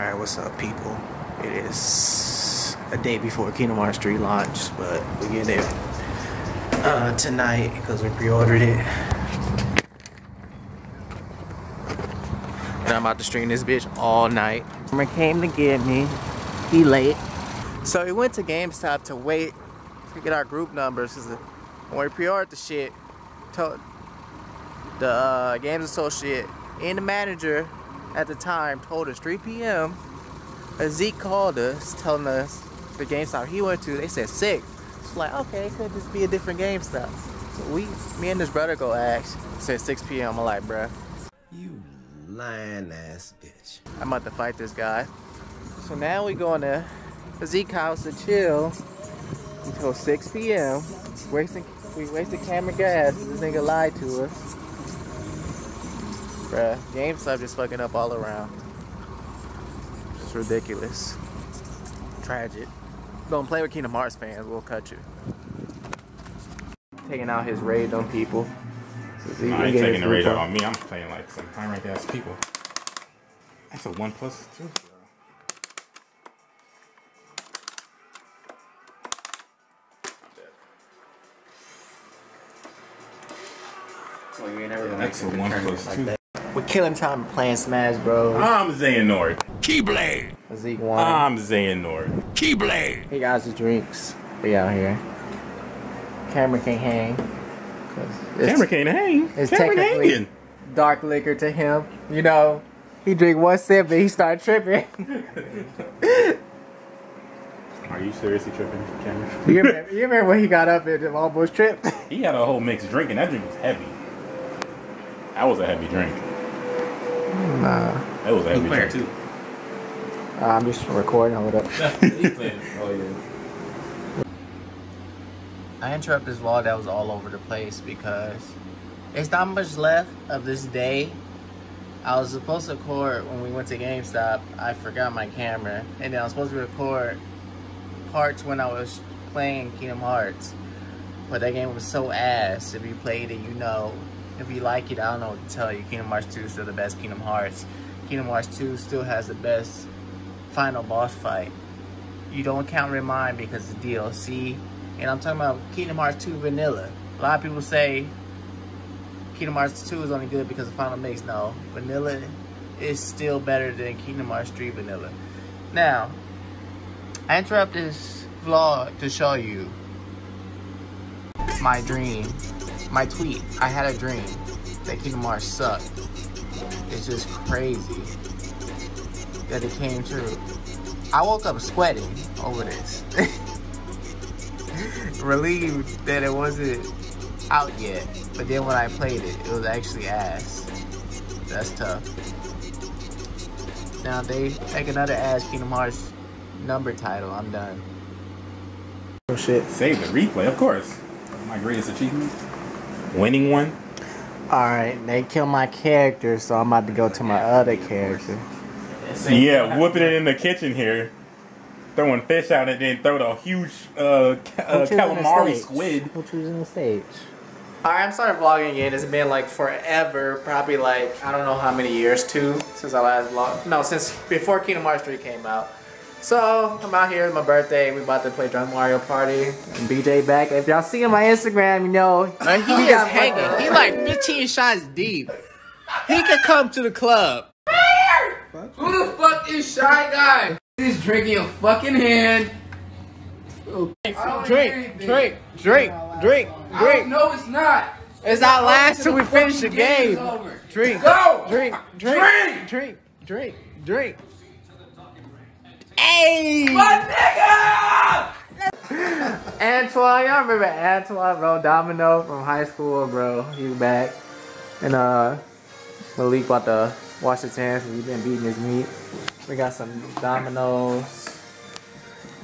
Alright, what's up, people? It is a day before Kingdom Hearts 3 launch, but we get it uh, tonight because we pre-ordered it. And I'm about to stream this bitch all night. Someone came to get me. He late. So we went to GameStop to wait to get our group numbers. Cause when we pre-ordered the shit, told the uh, Games Associate and the manager at the time told us 3 p.m. Zeke called us telling us the GameStop he went to, they said 6. It's like, okay, it could just be a different GameStop. So we, me and his brother go ask, said 6 p.m. I'm like, bruh. You lying ass bitch. I'm about to fight this guy. So now we going to Zeke house to chill until 6 p.m. Wasting, we wasted camera gas. This nigga lied to us. Bruh, GameStop just fucking up all around. It's ridiculous. Tragic. Don't play with Kingdom Hearts fans, we'll cut you. Taking out his raid on people. So Zeke No, I ain't taking the radar group on me. I'm playing like some high rank ass people. That's a one plus two. Well, you ain't never gonna That's a one tournament plus two. We're killing time playing Smash Bros. I'm Xehanort. Keyblade. Zeke won. I'm Xehanort. Keyblade. He got his drinks. We out here. Camera can't hang. 'cause it's Camera can't hang. it's Camera technically- hanging. dark liquor to him. You know, he drink one sip and he start tripping. Are you seriously tripping, Cameron? you, remember, you remember when he got up at and almost tripped? he had a whole mixed drink, and that drink was heavy. That was a heavy drink. Nah. That was a heavy player drink. too. I'm just recording. Hold up. he played. Oh yeah. I interrupt this vlog that was all over the place because it's not much left of this day. I was supposed to record when we went to GameStop. I forgot my camera. And then I was supposed to record parts when I was playing Kingdom Hearts. But that game was so ass. If you played it, you know. If you like it, I don't know what to tell you. Kingdom Hearts 2 is still the best Kingdom Hearts. Kingdom Hearts 2 still has the best final boss fight. You don't count Re Mind because it's DLC. And I'm talking about Kingdom Hearts 2 Vanilla. A lot of people say Kingdom Hearts 2 is only good because of Final Mix. No, Vanilla is still better than Kingdom Hearts 3 Vanilla. Now, I interrupt this vlog to show you my dream, my tweet. I had a dream that Kingdom Hearts sucked. It's just crazy that it came true. I woke up sweating over this. Relieved that it wasn't out yet. But then when I played it, it was actually ass. That's tough. Now they make another ass Kingdom Hearts number title. I'm done. Oh shit. Save the replay, of course. My greatest achievement. Winning one. Alright, they killed my character, so I'm about to go to my other character. Yeah, whooping it in the kitchen here. Throwing fish out and then throw the huge uh, uh, Who choosing the calamari stage? squid. Who choosing the stage? Alright, I'm starting vlogging again. It's been like forever, probably like, I don't know how many years, two, since I last vlogged. No, since before Kingdom Hearts 3 came out. So, I'm out here, it's my birthday, we about to play Drunk Mario Party. And BJ back. If y'all see him on my Instagram, you know, he is hanging. He like 15 shots deep. He could come to the club. Who the fuck is shy guy? He's drinking a fucking hand. Drink, drink, drink, drink, drink. no, it's not. It's not last till we finish the game is game. over. Drink, Go. drink, drink, Drink. drink, drink, drink. Hey! My nigga! Antoine, y'all remember Antoine, bro? Domino from high school, bro. He's back. And uh, Malik about to wash his hands because he's been beating his meat. We got some Dominoes.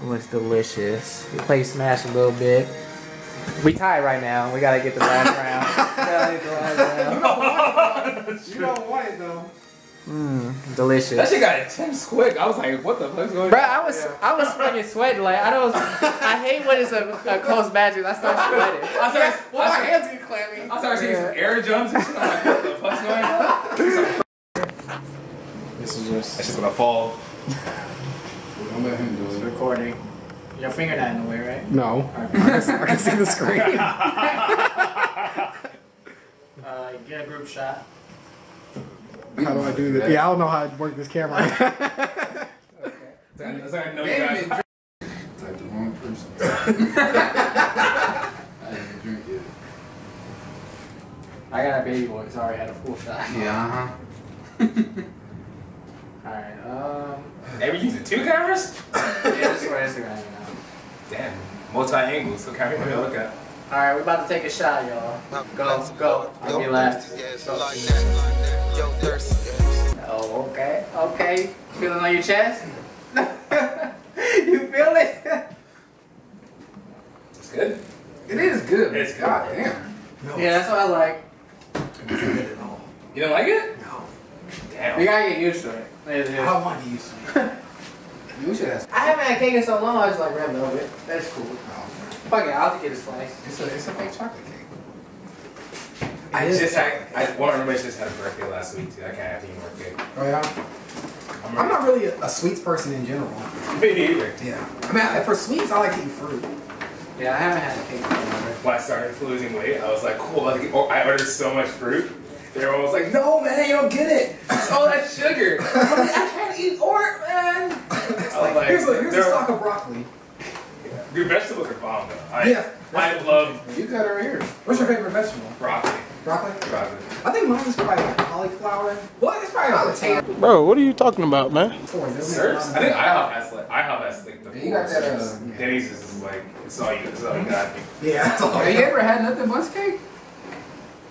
Looks delicious. We play Smash a little bit. We tied right now. We gotta get the last round. We gotta get the last round. You don't want it though. Mmm, delicious. That shit got intense quick. I was like, what the fuck's going Bro, on? I was I was fucking sweating. Like I don't. I hate when it's a, a close match. I start sweating. I started, Well, I my started, hands get clammy. I started seeing some air jumps and shit. I'm like, what the fuck's going on? This is just That's just gonna fall. Don't let him do It's it. recording. Your finger not in the way, right? No. I can, I can see the screen. Uh, get a group shot. How do I do this? Yeah, I don't know how to work this camera. That's how I know you Damn guys. Type the wrong person. I didn't drink it. I got a baby boy, so I already had a full shot. Yeah, uh-huh. Alright, um. They were using two cameras? Yeah, this is for Instagram now. Damn. Multi angles. So can we look at? Alright, we're about to take a shot, y'all. Go, go. I'll be last. Oh, okay, okay. Feeling on your chest? you feel it? It's good. It is good. It's good. God damn. yeah, that's what I like. You don't like it? No. Damn. We gotta get used to it. It is. I want to use it. You should have. I haven't had cake in so long, I just like red velvet. That's cool. Oh. Fuck it, I'll just get a slice. It's a, it's a fake chocolate cake. I just had, I, one of my roommates just had a birthday last week too. I can't have any more cake. Oh, yeah? I'm not really a, a sweets person in general. Me neither. Yeah. I mean, I, for sweets, I like to eat fruit. Yeah, I haven't had a cake in forever. When I started losing weight, I was like, cool. Like, oh, I ordered so much fruit. Everyone was like, no, man, you don't get it. It's all that sugar. I'm like, I can't eat ort, man. I was like, here's a, here's a they're- stalk of broccoli. Your vegetables are bomb, though. I, Yeah. I love You got it right here. What's your favorite vegetable? broccoli. Broccoli? Broccoli. I think mine is probably like cauliflower. What? It's probably not potato. Bro, what are you talking about, man? Sirs? I think IHOP has like IHOP has like the You got that, uh, sirs. Denny's is like it's all you. It's all you got. Yeah, all. Have you ever had nothing buns cake?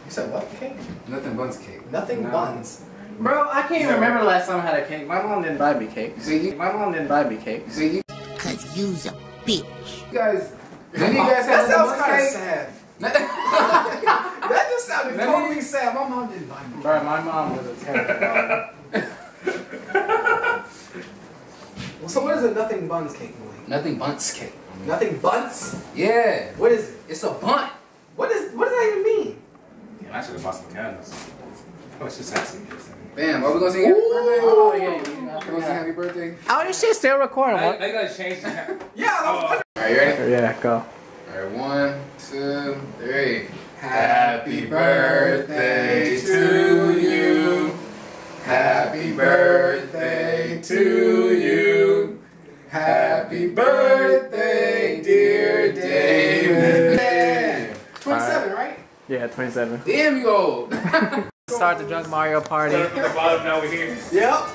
You said what? Cake? Nothing buns cake. Nothing No. buns. Bro, I can't even remember the last time I had a cake. My mom didn't buy me cake. See, My mom didn't buy me cake. see, you Cause you's a bitch. guys. None of you guys that sounds kind of sad. cake? That just sounded Let me- totally sad. My mom didn't buy me. Bro, my mom was a terrible mom. Well, so what is a nothing buns cake, Malik? Nothing buns cake. Nothing buns? Yeah, What is it? it's a bun. What is? What does that even mean? Yeah, I should have bought some candles. Oh, it's just have some gifts. Bam, are we gonna sing happy birthday? Oh, yeah, you We gonna sing happy birthday? Oh, this shit's still recording. I, I gotta change the. Yeah, that was Oh, Alright, you ready? Yeah, go. Alright, one, two, three. Happy birthday to you. Happy birthday to you. Happy birthday, dear David. 27, right? Yeah, 27. Damn, you old. Start the Drunk Mario party. Started from the bottom, now we're here. Yep.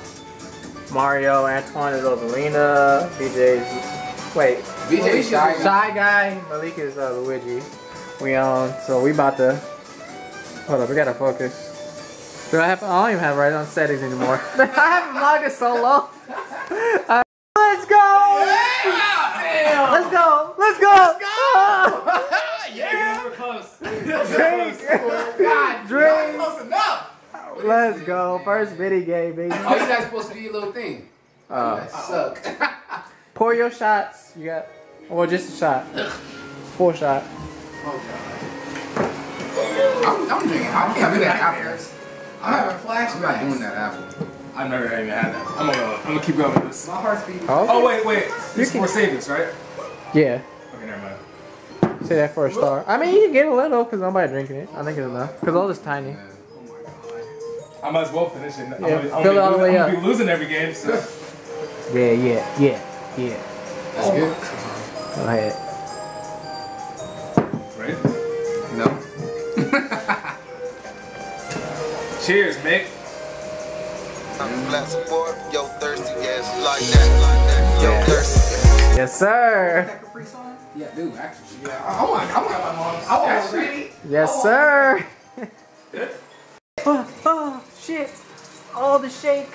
Mario, Antoine is Rosalina, BJ's. Wait, BJ Shy. Shy Guy, Malik is uh, Luigi. We on, so we about to. Hold up, we gotta focus. Do I have? I don't even have right on settings anymore. I haven't vlogged it so long. Uh, let's go! Let's go! Let's go! Yeah, we're close. Drink! God, Drink! close enough. Let's go! First video game, baby. Oh, you guys supposed to do your little thing. Oh. Uh, Suck. pour your shots. You got, or just a shot. Full shot. I'm, I'm drinking. I can't do that apple. I'm having I'm flashbacks. not doing that apple. I've never even had that. I'm gonna, I'm gonna keep going with this. My heart's beating. Oh wait, wait. This is for savings, right? Yeah. Okay, never mind. Say that for a star. I mean, you can get a little because nobody drinking it. I think it's enough because all this tiny. I might as well finish it. I'm Yeah, gonna, I'm fill gonna it all the way I'm gonna up. be losing every game, so. Yeah, yeah, yeah, yeah. That's good. Oh. Go ahead. Cheers, Mick. Bless boy, yo thirsty ass like that, like that, yo Yeah. thirsty. Yes, sir. That Capri Sun? Yeah, dude, actually. Yeah. I I want. I want my mom. I want Actually- ready. Yes, sir. oh, oh, shit. All the shake.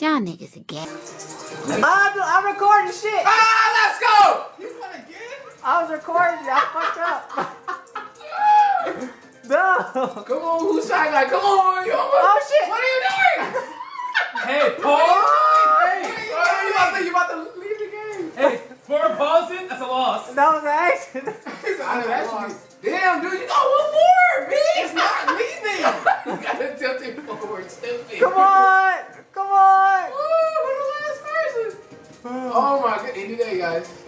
Y'all niggas again. I'm, I'm recording shit. Ah, let's go! You want to get? I was recording. I fucked up. no. Come on, who's shy guy? Come on, you almost. Oh, shit. What are you doing? Hey, Paul! Hey, you about to, you about to leave the game? Hey, for pausing, that's a loss. That was an accident. I know that. Damn, dude, you got one more, bitch. It's not leaving. you gotta tilting forward, stupid. Come on! Come on! Woo, we're the last person. Oh my god, any day, guys.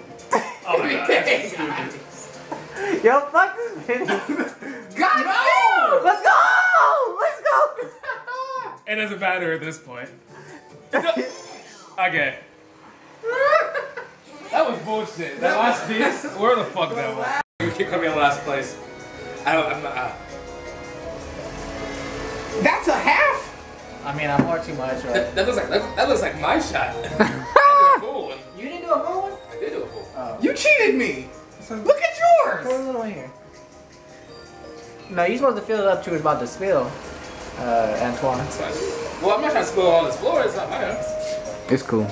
Oh my god, that's stupid. Yo, fuck this video. God, no! Let's go! Let's go! It doesn't matter at this point. Okay. That was bullshit. That last piece, where the fuck that was? You keep coming in last place. I don't, I'm not. Uh, That's a half? I mean, I'm more too much, right? that, that looks like that, that looks like my shot. cheated me. Look at Pour a yours. little here. No, you're supposed to fill it up to it's about to spill, uh, Antoine. It's fine. Well, I'm not trying to spill on this floor. It's not my house. It's cool.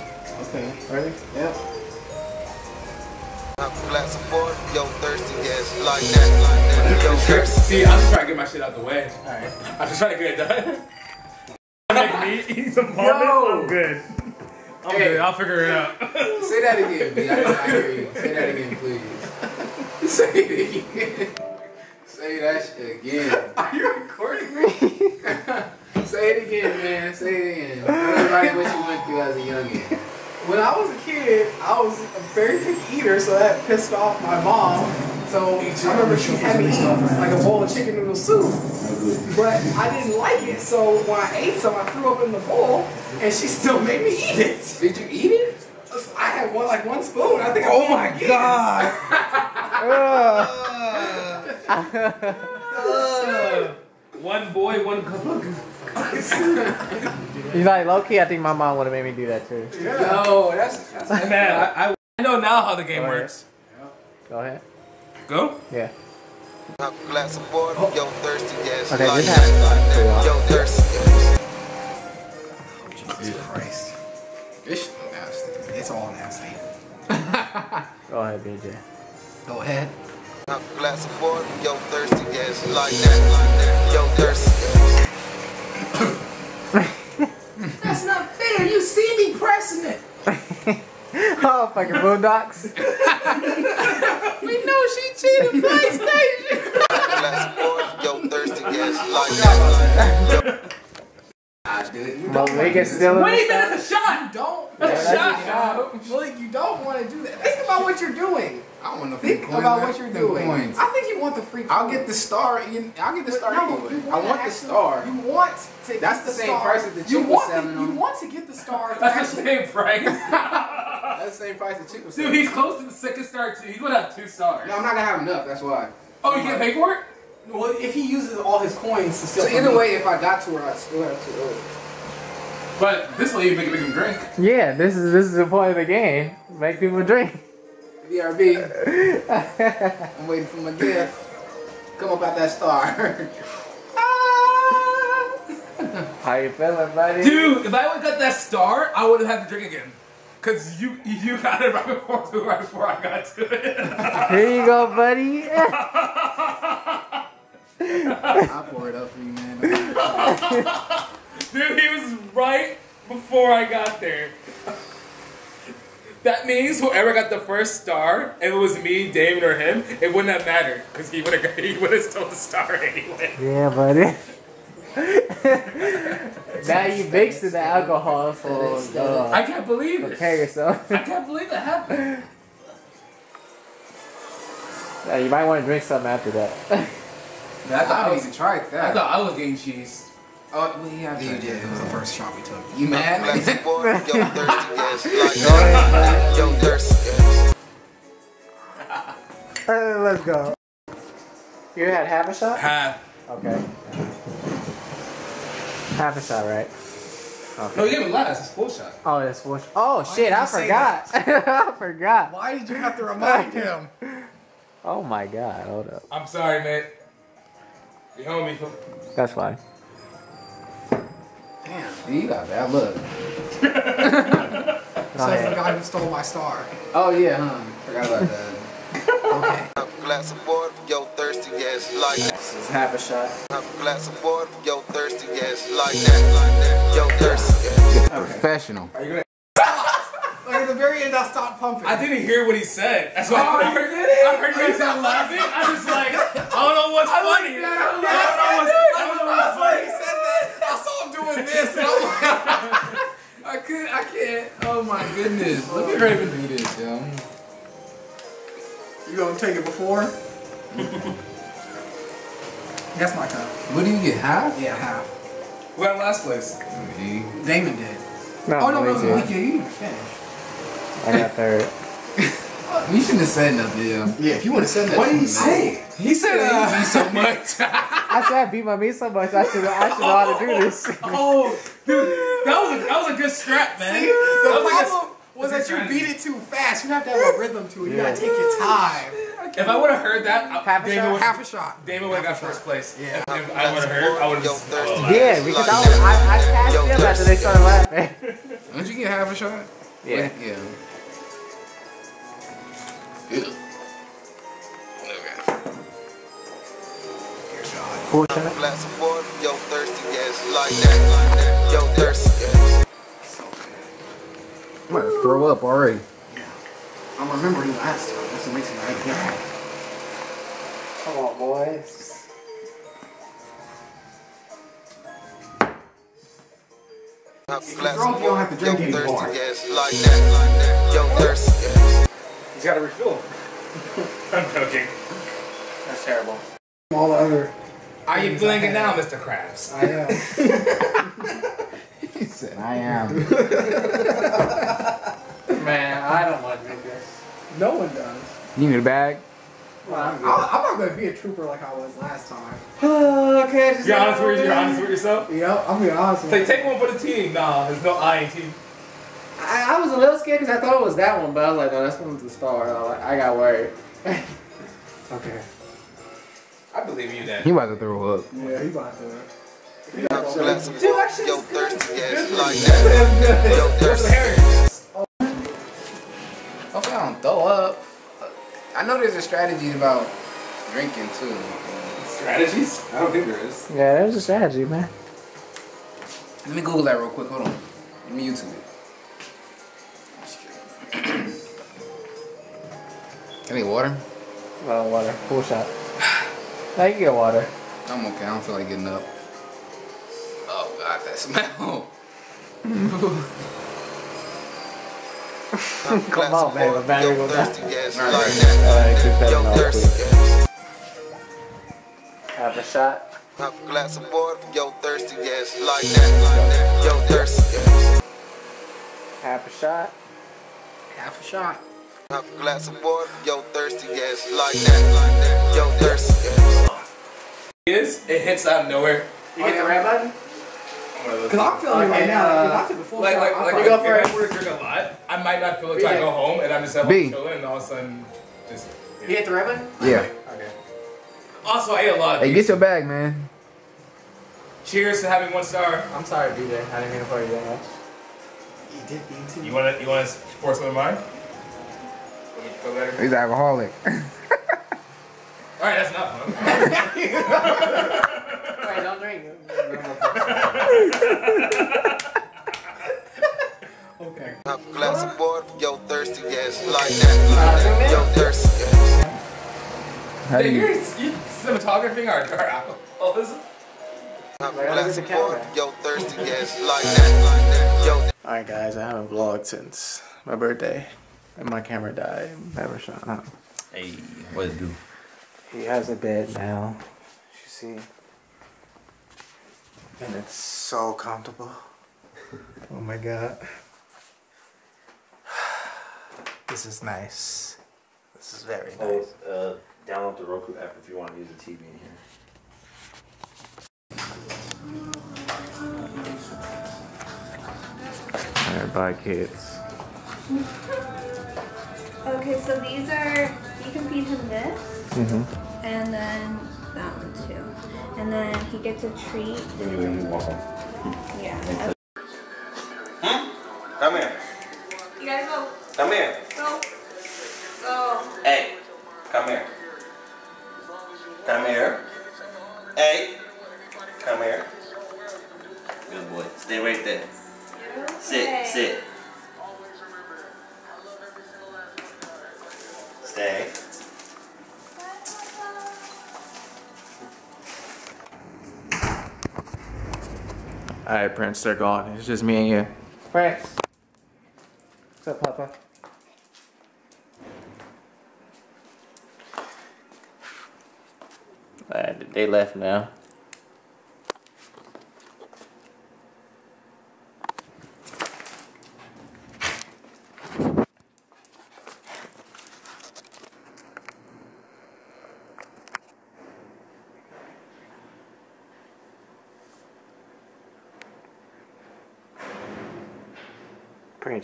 Okay, ready? Yep. Have a glass of yo, thirsty ass like that, like that, yo, thirsty. See, I'm just trying to get my shit out the way. Alright. I'm just trying to get it done. Make me eat some vomit. Yo. I'm good. I'm Hey. good. I'll figure it out. Say that again, B. I didn't hear you. Say that again, please. Say it again. Say that shit again. Are you recording me? Say it again, man. Say it again. Tell everybody what you went through as a youngin. When I was a kid, I was a very picky eater, so that pissed off my mom. So I remember she had me eat like a bowl of chicken noodle soup, but I didn't like it. So when I ate some, I threw up in the bowl, and she still made me eat it. Did you eat it? I had one like one spoon. I think. I Oh threw my up again. One boy, one cup of You like low key? I think my mom would have made me do that too. Yo, that's, that's Man, I, I, I know now how the game Go ahead. works. Go ahead. Go. Yeah. Have a glass of water, yo, thirsty ass Okay, like this that, has- like yo, thirsty ass. Jesus Christ. This shit nasty. It's all nasty. Go ahead, BJ. Go ahead. Have a glass of water, yo, thirsty ass like that, like that, yo, thirsty. That's not fair. You see me pressing it. oh, fucking boondocks. We know she cheated PlayStation. Glass of water, yo, thirsty ass like that, like that, yo. I did. Malik is still in Wait a the minute, that's a shot. Don't. That's a Yeah, shot. Malik, you don't want to do that. Think about what you're doing. I don't want no free Think coins. about man. what you're doing. coins. I think you want the free. I'll coin. get the star. you- I'll get the star No, anyway. you I want the star. You want to. That's get the same star. price that the you chick was want selling to, on. You want to get the star. That's the same price. That's the same price as chick was Dude, he's close to the second star too. He's gonna have two stars. No, I'm not gonna have enough. That's why. Oh, you can't pay for it? Well, if he uses all his coins to steal. So from either way, if I got to her, I still have to. Uh, But this way you make, make him drink. Yeah, this is this is the point of the game. Make people drink. BRB. I'm waiting for my gift. Come up out that star. How you feeling, buddy? Dude, if I would have got that star, I would have had to drink again. Cause you you got it right before right before I got to it. Here you go, buddy. I'll pour it up for you, man. Dude, he was right before I got there. That means whoever got the first star, if it was me, David, or him, it wouldn't have mattered because he would have he would have stole the star anyway. yeah, buddy. now you mixed in the alcohol, so uh, I can't believe it. prepare yourself. I can't believe that happened. Yeah, you might want to drink something after that. Man, I I thought I haven't was, even tried I thought I was getting cheese. Oh, well, yeah, You did. It was the first shot we took. You mad? Glass of yo, thirsty ass yo, thirsty ass. Uh, Let's go. You had half a shot? Half. Okay. Half a shot, right? No, you gave it last. It's full shot. Oh, that's full. sh- Oh shit! I forgot. I forgot. Why did you have to remind him? Oh my god! Hold up. I'm sorry, man. You homie. That's fine. Damn, you got bad luck. Go Says the guy who stole my star. Oh yeah, huh? Forgot about that. Okay. Glass of water, yo, thirsty ass like that. A shot. Have a glass of water for your thirsty ass like that. Yo thirsty ass. Professional. Are you gonna like at the very end, I stopped pumping. I didn't hear what he said. That's why oh, I heard it. I heard you guys laughing. I just like, I don't know what's funny. I don't know, what's, funny. He said that. I saw him doing this, and I'm like, I could, I can't. Oh my goodness. Let me even do this, yo. You gonna take it before? That's my cup. What do you get? Half? Yeah, half. Who got last place? Me. Damon did. No, oh no, me no, too. no, you didn't finish. I got third. You shouldn't have said nothing, yo. Yeah, if you would have said that. What did he say? He said uh, he so much. I said I beat my meat so much. I should I should know how to do this. Oh, dude, that was a, that was a good scrap, man. See, That the was like a- problem was that you beat it too fast. You have to have a rhythm to it. You gotta take your time. If I would have heard that, I- Half a Damon shot? would Half a shot. Damon would have got first place. Yeah. If, if I would have heard, I would have. thirsty. Oh, Yeah, because I was I, I passed Yo, them after thirsty. they started laughing. Don't you get half a shot? Yeah. Yeah. Four shot. Glass of yo, thirsty gas, like that. Yo, thirsty gas. I'm going to throw up already. Yeah. I'm remembering last time. That's what makes it right here. Come on, boys. Have a glass throw of up, you don't have to drink yo, anymore. thirsty gas, like that. Yo, thirsty gas. He's got to refill. I'm joking. That's terrible. All the other. Are you feeling it now, Mr. Krabs? I am. He said, I am. Man, I don't want to drink this. no one does. You need a bag? Well, I'm I'm, I'm not gonna be a trooper like I was last time. okay, just You're honest with you're honest with yourself. Yep, I'm being honest. with Take you. take one for the team. Nah, there's no I in team. I, I was a little scared because I thought it was that one, but I was like, no, that's one's the star. I, like, I got worried. okay. I believe you then. He about to throw up. Yeah, he about to. Have a glass of Dude, water, that shit yo, is good. thirsty gas, like that. Yo, thirsty? Hopefully I don't throw up. I know there's a strategy about drinking too. Strategies? I don't think there is. Yeah, there's a strategy, man. Let me Google that real quick. Hold on. Let me YouTube it. Can I get water? Well, water. Cool shot. I can get water. I'm okay. I don't feel like getting up. Oh God, that smell. Have a glass on, of man, water, the battery yo, goes down. thirsty gas, Alright. like that. Alright, keep that Yo, in thirsty please. gas. Have a shot. Have a glass of water, yo, thirsty gas, like that. Yo, thirsty gas. Half a shot. Half a shot. Have a glass of water, yo, thirsty gas, like that. Yo, thirsty gas. Is it hits out of nowhere. You hit the red button? Cause I'm feeling it right now. Like, if uh, I took the Like, shot, like, I'm like, fine. if, go if first. I were to drink a lot, I might not feel it till I go home, and I'm just at B. chilling, and all of a sudden, just. You hit the red button? Yeah. Okay. Also, I ate a lot of Hey, these. get your bag, man. Cheers to having one star. I'm sorry, BJ. I didn't mean to call you that much. You did being too. You wanna, you wanna pour some of mine? Let me feel better. He's an alcoholic. All right, that's enough. Huh? Wait, don't drink. Okay. Have a glass of water, yo, thirsty gas, like that. Yo, thirsty gas. How do Hey, you? you're, you cinematography or, or alcoholism? Have a Right glass of camera. water, yo, thirsty gas, like that. Yo, Alright, guys, I haven't vlogged since my birthday. And my camera died. Never shot up. Hey, what it do? He has a bed now. You see. And it's so comfortable. Oh my god. This is nice. This is very Oh, nice. uh, download the Roku app if you want to use the TV in here. Alright, bye kids. Okay, so these are, you can feed him this, Mm-hmm. and then that one too. And then he gets a treat. Yeah. Alright, Prince, they're gone. It's just me and you. Prince. What's up, Papa? Alright, they left now.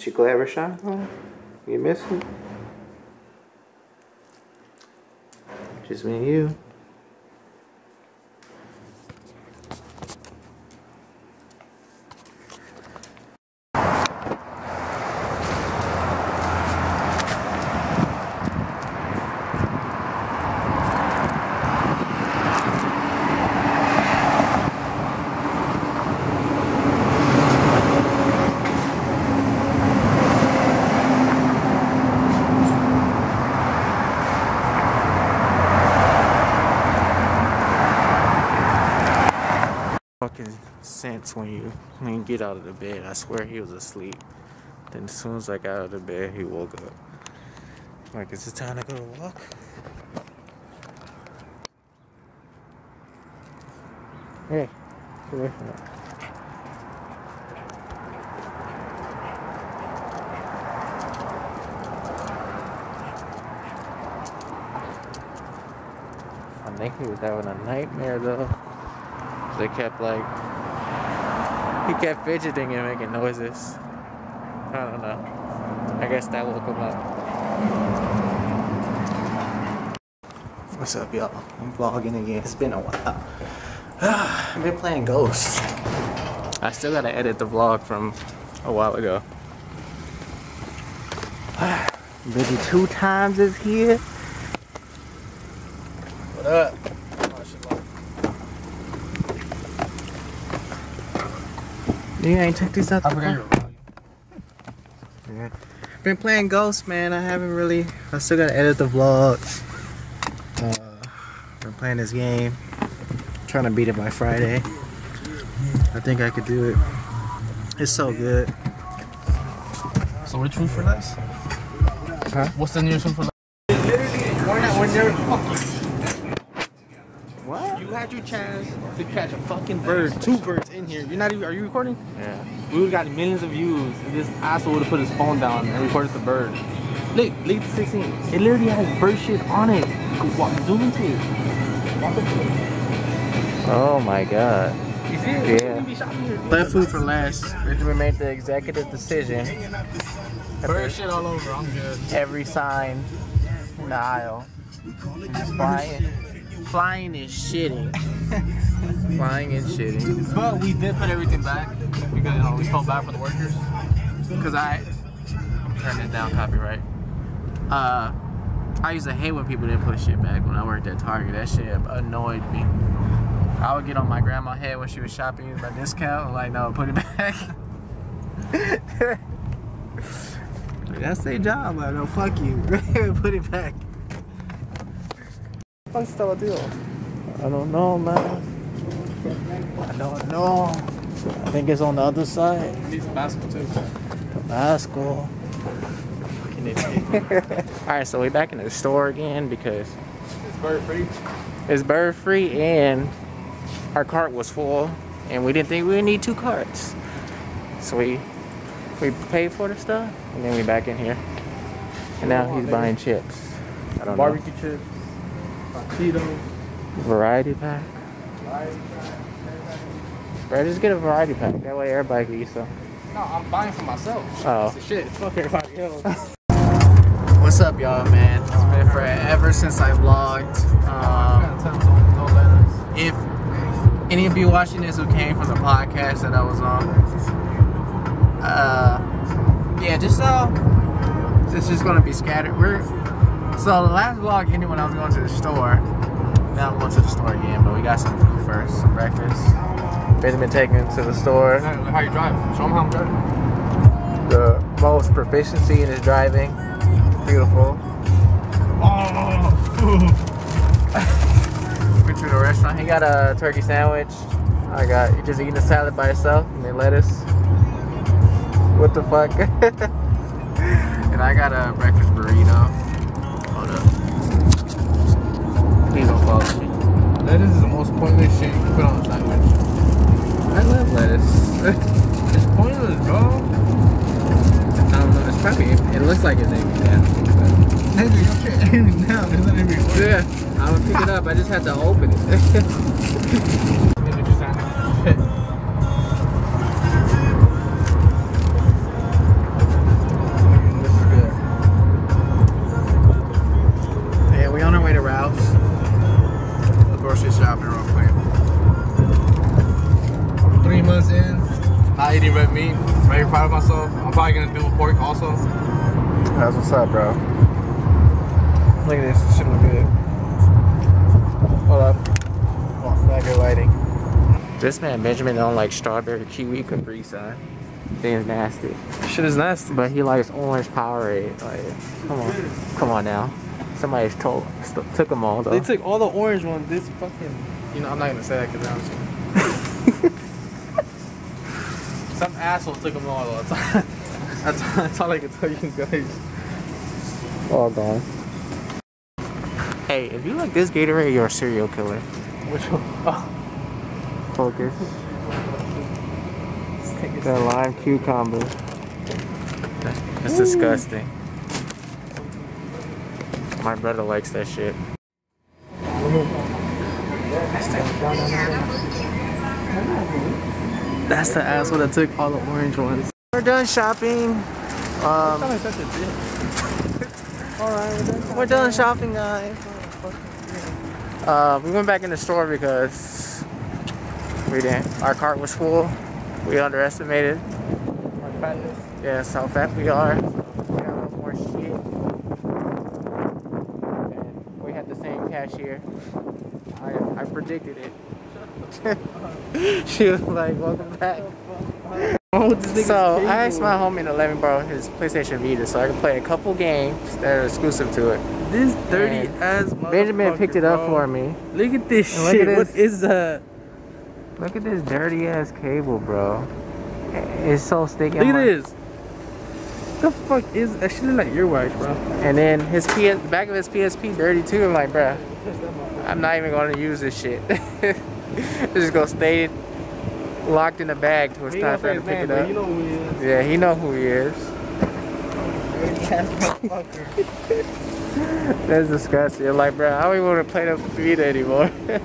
Prince, you glad Rashawn home? Mm-hmm. You miss him? Just me and you. fucking sense when you when you get out of the bed. I swear he was asleep. Then as soon as I got out of the bed, he woke up. Like, is it time to go to walk? Hey, get away from it. I think he was having a nightmare though. They kept like he kept fidgeting and making noises. I don't know. I guess that woke him up. What's up, y'all? I'm vlogging again. It's been a while. I've been playing Ghost. I still gotta edit the vlog from a while ago. Maybe two times is here. You ain't took these out the car? Yeah. Been playing Ghost, man. I haven't really. I still gotta edit the vlog. Uh, been playing this game. Trying to beat it by Friday. I think I could do it. It's so good. So which one for less? Huh? What's the nearest one for less? We're not, we're never fucking. What? You had your chance to catch a fucking bird, two birds in here. You're not even. Are you recording? Yeah. We would've got millions of views. And this asshole would've put his phone down and recorded the bird. Look, look at the 16. It literally has bird shit on it. You can walk, zoom into it. Walk up to it. Oh my god. You see it? Yeah. You be shopping here. Left food for last. We made the executive decision. Bird shit all over. I'm good. Every sign in the aisle. Just flying. Flying and shitting. flying and shitting. But we did put everything back because you know, we felt bad for the workers. Cause I turn this down copyright. Uh I used to hate when people didn't put shit back when I worked at Target. That shit annoyed me. I would get on my grandma's head when she was shopping my discount. I'm like, no, put it back. That's their job, but no, fuck you. put it back. What's the deal? I don't know, man. I don't know. I think it's on the other side. Needs some basketball too. Tabasco. Fucking idiot. Alright, so we're back in the store again because It's bird free. it's bird free and our cart was full and we didn't think we would need two carts. So we we paid for the stuff and then we back in here. And now he's buying chips. I don't Barbecue chips, Cheetos. know. Variety pack. Bro, just get a variety pack. That way everybody can eat some. No, I'm buying for myself. Oh. It's shit. Fuck everybody else. What's up, y'all, man? It's been forever since I vlogged. Um, if any of you watching this who came from the podcast that I was on, uh, yeah, just so it's just gonna be scattered. We're so the last vlog ended when I was going to the store. Now I'm going to the store again, but we got some food first, some breakfast. Been been taken to the store. How you drive? Show them how I'm driving. The most proficiency in his driving. Beautiful. Oh, we went to the restaurant. He got a turkey sandwich. I got he just eating a salad by itself and then lettuce. What the fuck? And I got a breakfast burrito. Please don't fall asleep. Lettuce is the most pointless shit you can put on a sandwich. I love lettuce. It's pointless, bro. I don't know. It's probably. It looks like it's aiming down. Nigga, your shit aiming down. It's not aiming but- Yeah. I'm gonna pick it up. I just had to open it. what's up, bro. Look at this. This shit look good. Hold up. Oh, not good lighting. This man Benjamin don't like strawberry kiwi Capri Sun. Thing's nasty. Shit is nasty. But he likes orange Powerade. Like, come on, come on now. Somebody's told, st- took them all though. They took all the orange ones. This fucking. You know, I'm not gonna say that because now Some asshole took them all. That's, that's, that's all I can tell you guys. All gone. Hey, if you like this Gatorade, you're a serial killer. Which one? Oh, Focus. let's take it. The lime cucumber. It's disgusting. My brother likes that shit. That's the asshole that took all the orange ones. We're done shopping. Um, Alright, we're done shopping, guys. Uh, we went back in the store because we didn't. Our cart was full. We underestimated. Yes, how fat we are. We got more shit. And we had the same cashier. I, I predicted it. she was like, welcome back. So I asked my homie to let me borrow his PlayStation Vita so I can play a couple games that are exclusive to it. This dirty And ass Benjamin picked it up motherfucker, for bro. me. Look at this And shit. at this. is that? Look at this dirty ass cable, bro. It's so sticky. Look at my- this. The fuck is that? Shit look like earwax, bro. And then his PS, back of his PSP dirty too. I'm like, bruh, I'm not even gonna use this shit. it's just gonna stay locked in the bag till it's time for him to pick it up. You know who he is. Yeah, he know who he is. That's disgusting. Like, bro, I don't even want to play the Vita anymore.